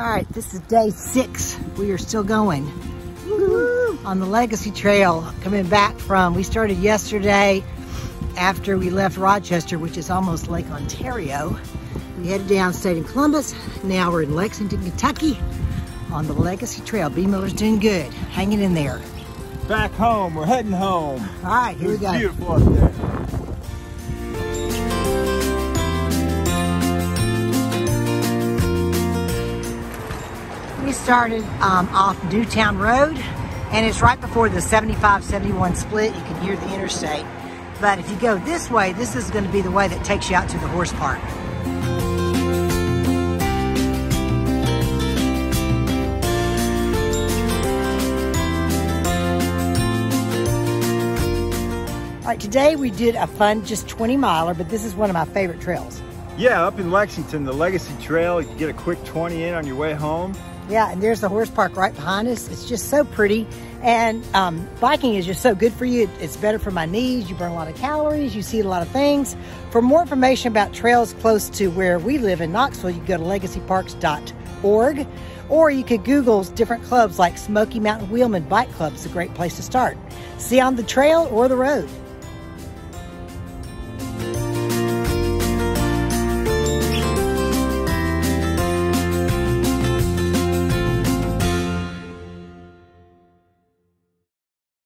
All right, this is day six. We are still going on the Legacy Trail coming back from, we started yesterday after we left Rochester, which is almost Lake Ontario. We headed down, stayed in Columbus. Now we're in Lexington, Kentucky on the Legacy Trail. Bemiller's doing good, hanging in there. Back home, we're heading home. All right, here we go. beautiful up there. We started um, off Newtown Road and it's right before the 75-71 split. You can hear the interstate. But if you go this way, this is going to be the way that takes you out to the horse park. All right, today we did a fun just 20 miler, but this is one of my favorite trails. Yeah, up in Lexington, the Legacy Trail, you get a quick 20 in on your way home. Yeah, and there's the horse park right behind us. It's just so pretty. And um, biking is just so good for you. It's better for my knees. You burn a lot of calories. You see a lot of things. For more information about trails close to where we live in Knoxville, you can go to legacyparks.org or you could Google different clubs like Smoky Mountain Wheelmen Bike Club. It's a great place to start. See on the trail or the road.